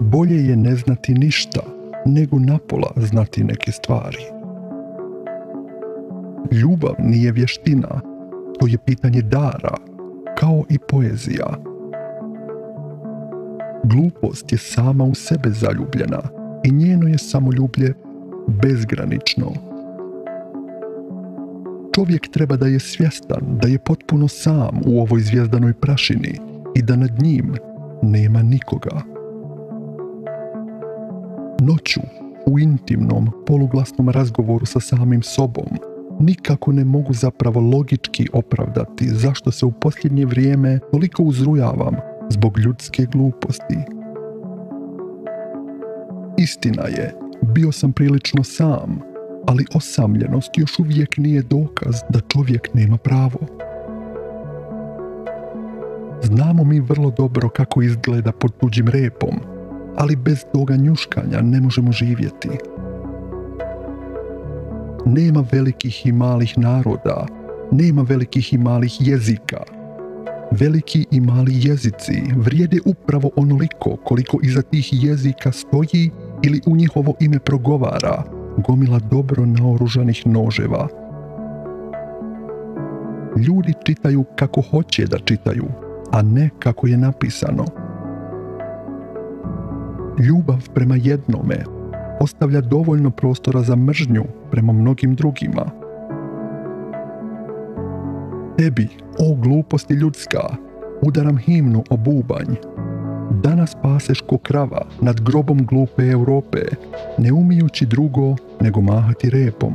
Bolje je ne znati ništa, nego napola znati neke stvari. Ljubav nije vještina, to je pitanje dara, kao i poezija. Glupost je sama u sebe zaljubljena i njeno je samoljublje bezgranično. Čovjek treba da je svjestan da je potpuno sam u ovoj zvijezdanoj prašini i da nad njim nema nikoga. Noću, u intimnom, poluglasnom razgovoru sa samim sobom, nikako ne mogu zapravo logički opravdati zašto se u posljednje vrijeme toliko uzrujavam zbog ljudske gluposti. Istina je, bio sam prilično sam, ali osamljenost još uvijek nije dokaz da čovjek nema pravo. Znamo mi vrlo dobro kako izgleda pod tuđim repom, ali bez toga njuškanja ne možemo živjeti. Nema velikih i malih naroda, nema velikih i malih jezika. Veliki i mali jezici vrijede upravo onoliko koliko iza tih jezika stoji ili u njihovo ime progovara gomila dobro naoružanih noževa. Ljudi čitaju kako hoće da čitaju, a ne kako je napisano. Ljubav prema jednome ostavlja dovoljno prostora za mržnju prema mnogim drugima. Tebi, o gluposti ljudska, udaram himnu o bubanj. Danas paseš ko krava nad grobom glupe Europe, ne umijući drugo nego mahati repom.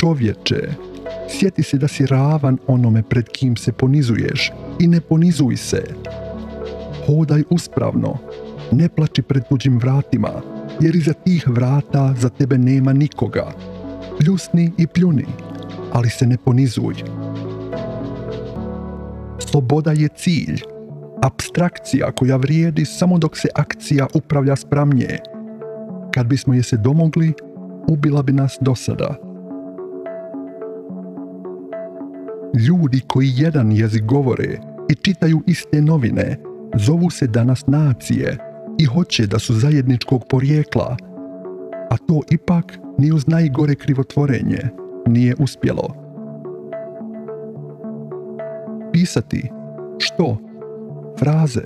Čovječe, sjeti se da si ravan onome pred kim se ponizuješ i ne ponizuj se. Hodaj uspravno, ne plači pred tuđim vratima, jer iza tih vrata za tebe nema nikoga. Pljusni i pljuni, ali se ne ponizuj. Sloboda je cilj, abstrakcija koja vrijedi samo dok se akcija upravlja spram nje. Kad bismo je se domogli, ubila bi nas do sada. Ljudi koji jedan jezik govore i čitaju iste novine, zovu se danas nacije i hoće da su zajedničkog porijekla, a to ipak ni uz najgore krivotvorenje nije uspjelo. Pisati što? Fraze,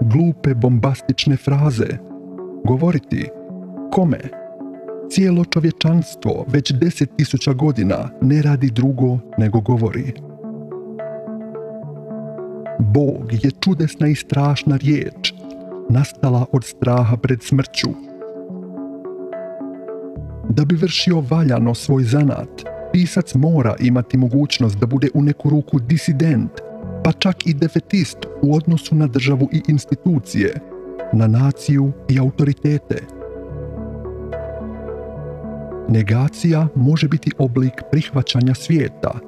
glupe bombastične fraze. Govoriti kome? Cijelo čovječanstvo već deset tisuća godina ne radi drugo nego govori. Bog je čudesna i strašna riječ nastala od straha pred smrću. Da bi vršio valjano svoj zanat, pisac mora imati mogućnost da bude u neku ruku disident, pa čak i defetist u odnosu na državu i institucije, na naciju i autoritete. Negacija može biti oblik prihvaćanja svijeta.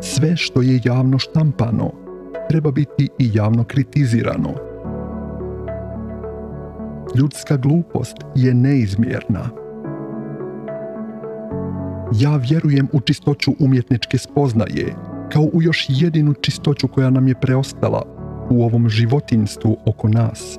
Sve što je javno štampano treba biti i javno kritizirano. Ljudska glupost je neizmjerna. Ja vjerujem u čistoću umjetničke spoznaje, kao u još jedinu čistoću koja nam je preostala u ovom životinstvu oko nas.